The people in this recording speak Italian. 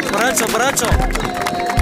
braccio, braccio.